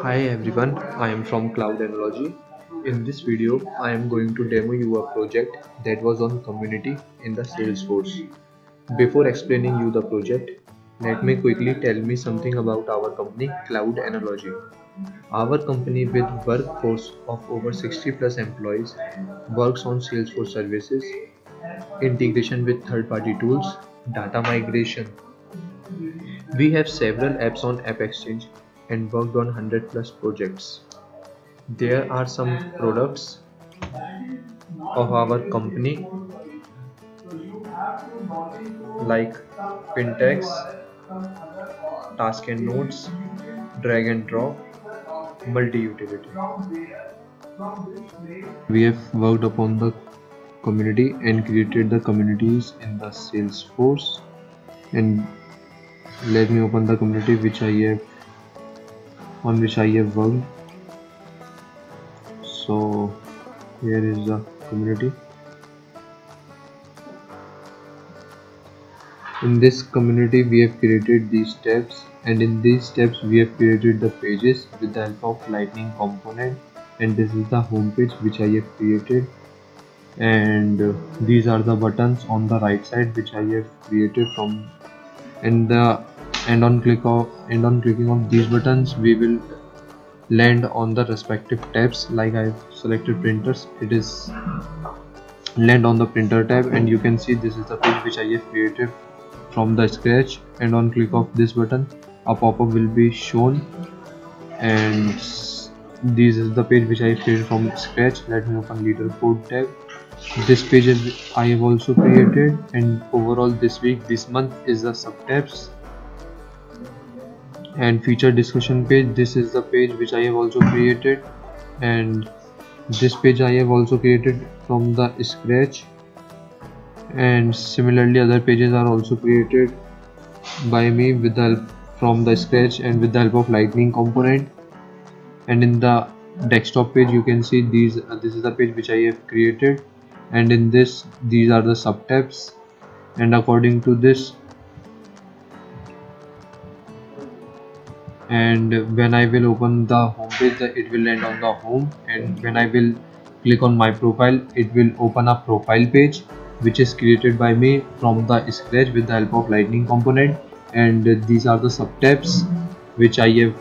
Hi everyone, I am from Cloud Analogy. In this video, I am going to demo you a project that was on community in the Salesforce. Before explaining you the project, let me quickly tell me something about our company Cloud Analogy. Our company with workforce of over 60 plus employees works on Salesforce services, integration with third-party tools, data migration. We have several apps on AppExchange and worked on 100 plus projects. There are some products of our company like Pintex, Task and Notes, Drag and Drop, Multi-Utility. We have worked upon the community and created the communities in the Salesforce and let me open the community which I have on which I have worked. So here is the community. In this community we have created these steps and in these steps we have created the pages with the help of lightning component and this is the home page which I have created. And uh, these are the buttons on the right side which I have created from and the and on click of and on clicking of these buttons we will land on the respective tabs. Like I've selected printers it is land on the printer tab and you can see this is the page which I have created from the scratch. And on click of this button a pop-up will be shown. And this is the page which I created from scratch. Let me open leaderboard tab. This page I have also created and overall this week this month is the subtabs and feature discussion page. This is the page which I have also created. And this page I have also created from the scratch. And similarly other pages are also created by me with the help from the scratch and with the help of lightning component. And in the desktop page you can see these uh, this is the page which I have created. And in this these are the subtabs. And according to this and when I will open the home page it will land on the home. And when I will click on my profile it will open a profile page which is created by me from the scratch with the help of lightning component. And these are the subtabs which I have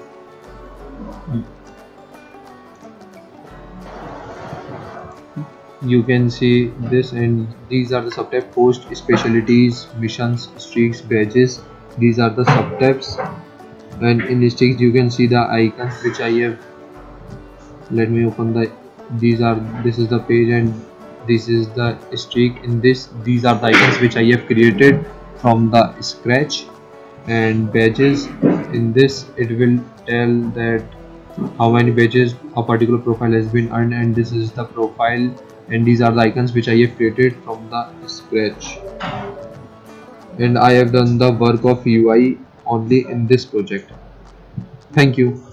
you can see this and these are the subtab post specialties missions streaks badges. These are the subtabs and in sticks you can see the icons which I have. Let me open the these are this is the page and this is the streak. In this these are the icons which I have created from the scratch and badges. In this it will tell that how many badges a particular profile has been earned and this is the profile. And these are the icons which I have created from the scratch. And I have done the work of UI only in this project. Thank you.